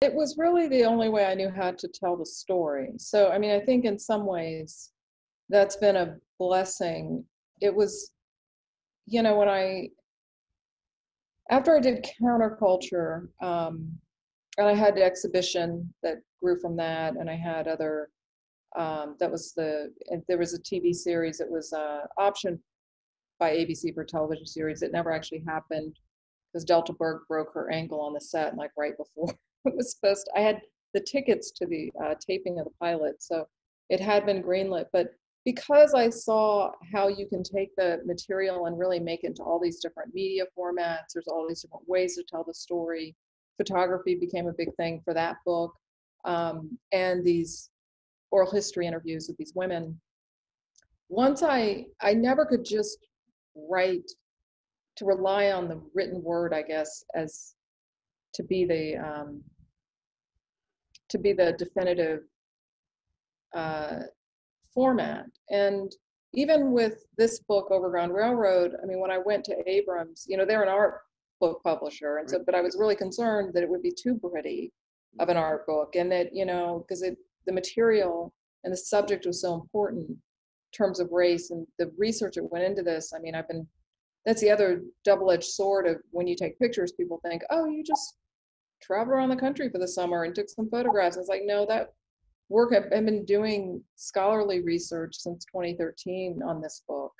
it was really the only way I knew how to tell the story. So, I mean, I think in some ways that's been a blessing. It was, you know, when I, after I did counterculture, um, and I had the exhibition that grew from that, and I had other, um, that was the, there was a TV series that was uh, optioned by ABC for television series. It never actually happened because Delta Burke broke her ankle on the set, like right before it was supposed I had the tickets to the uh, taping of the pilot, so it had been greenlit. But because I saw how you can take the material and really make it into all these different media formats, there's all these different ways to tell the story. Photography became a big thing for that book, um, and these oral history interviews with these women. Once I, I never could just write to rely on the written word, I guess, as to be the um, to be the definitive uh, format. And even with this book, Overground Railroad, I mean, when I went to Abrams, you know, they're an art book publisher, and so, but I was really concerned that it would be too pretty of an art book, and that you know, because it the material and the subject was so important in terms of race and the research that went into this. I mean, I've been that's the other double-edged sword of when you take pictures people think oh you just traveled around the country for the summer and took some photographs. It's like no that work i've, I've been doing scholarly research since 2013 on this book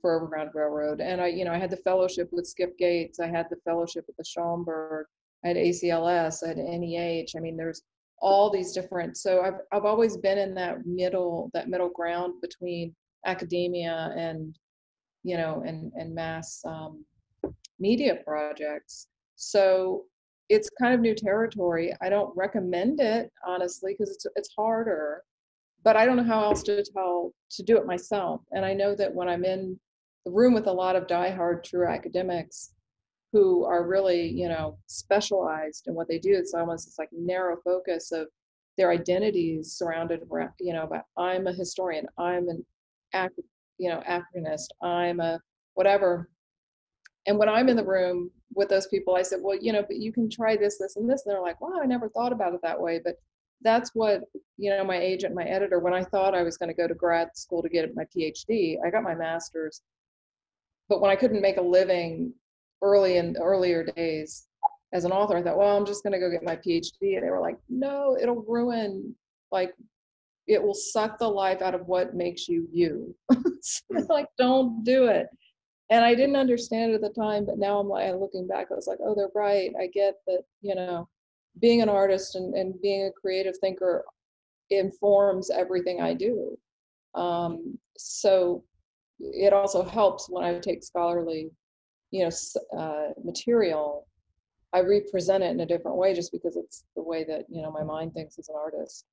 for overground railroad. And i you know i had the fellowship with skip gates. I had the fellowship with the Schomburg i had acls i had neh i mean there's all these different so i've, I've always been in that middle that middle ground between academia and you know, and, and mass um, media projects. So it's kind of new territory. I don't recommend it, honestly, because it's, it's harder, but I don't know how else to tell, to do it myself. And I know that when I'm in the room with a lot of diehard true academics who are really, you know, specialized in what they do, it's almost this like narrow focus of their identities surrounded around, you know, about I'm a historian, I'm an you know, Africanist, I'm a whatever. And when I'm in the room with those people, I said, well, you know, but you can try this, this, and this. And they're like, wow, I never thought about it that way. But that's what, you know, my agent, my editor, when I thought I was going to go to grad school to get my PhD, I got my master's. But when I couldn't make a living early in earlier days as an author, I thought, well, I'm just going to go get my PhD. And they were like, no, it'll ruin like it will suck the life out of what makes you you. Hmm. like, don't do it. And I didn't understand it at the time, but now I'm like looking back, I was like, oh, they're right. I get that, you know, being an artist and, and being a creative thinker informs everything I do. Um, so it also helps when I take scholarly, you know, uh, material. I represent it in a different way just because it's the way that you know my mind thinks as an artist.